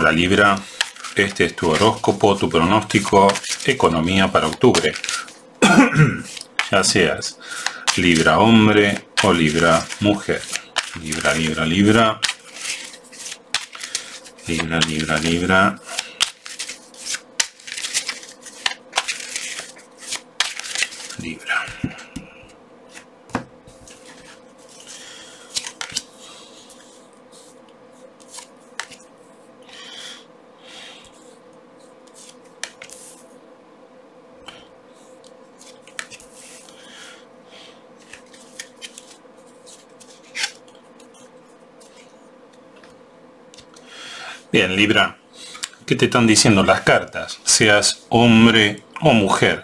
Hola Libra, este es tu horóscopo, tu pronóstico, economía para octubre. ya seas Libra hombre o Libra mujer. Libra, Libra, Libra. Libra, Libra, Libra. Libra. Bien, Libra, ¿qué te están diciendo las cartas? Seas hombre o mujer.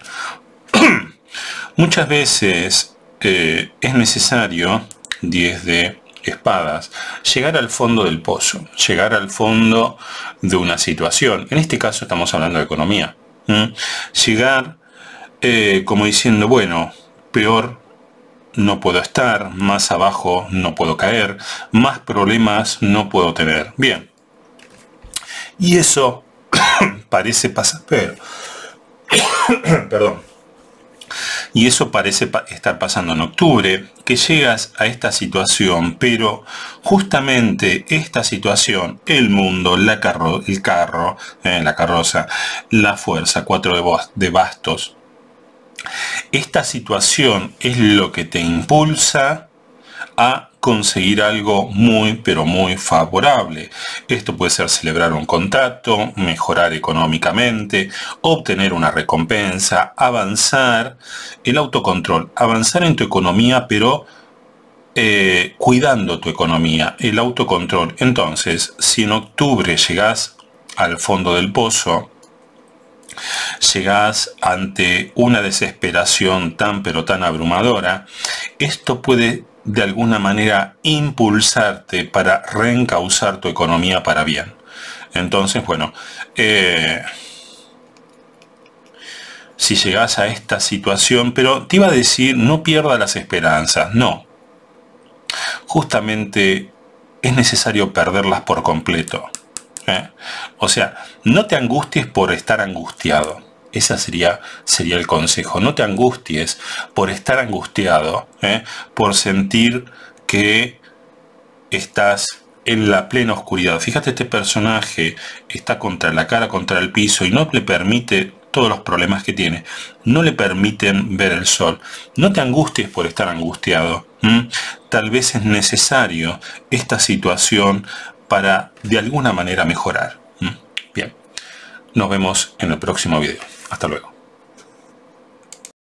Muchas veces eh, es necesario, 10 de espadas, llegar al fondo del pozo, llegar al fondo de una situación. En este caso estamos hablando de economía. Llegar eh, como diciendo, bueno, peor no puedo estar, más abajo no puedo caer, más problemas no puedo tener. Bien, y eso parece pasar, pero, perdón, y eso parece estar pasando en octubre, que llegas a esta situación, pero justamente esta situación, el mundo, la carro, el carro, eh, la carroza, la fuerza, cuatro de, de bastos, esta situación es lo que te impulsa a conseguir algo muy pero muy favorable. Esto puede ser celebrar un contrato, mejorar económicamente, obtener una recompensa, avanzar, el autocontrol, avanzar en tu economía pero eh, cuidando tu economía, el autocontrol. Entonces, si en octubre llegas al fondo del pozo, llegas ante una desesperación tan pero tan abrumadora, esto puede de alguna manera impulsarte para reencauzar tu economía para bien. Entonces, bueno, eh, si llegas a esta situación, pero te iba a decir, no pierda las esperanzas, no. Justamente es necesario perderlas por completo. ¿eh? O sea, no te angusties por estar angustiado. Ese sería, sería el consejo. No te angusties por estar angustiado, ¿eh? por sentir que estás en la plena oscuridad. Fíjate, este personaje está contra la cara, contra el piso y no le permite todos los problemas que tiene. No le permiten ver el sol. No te angusties por estar angustiado. Tal vez es necesario esta situación para de alguna manera mejorar. Bien, nos vemos en el próximo video. Hasta luego.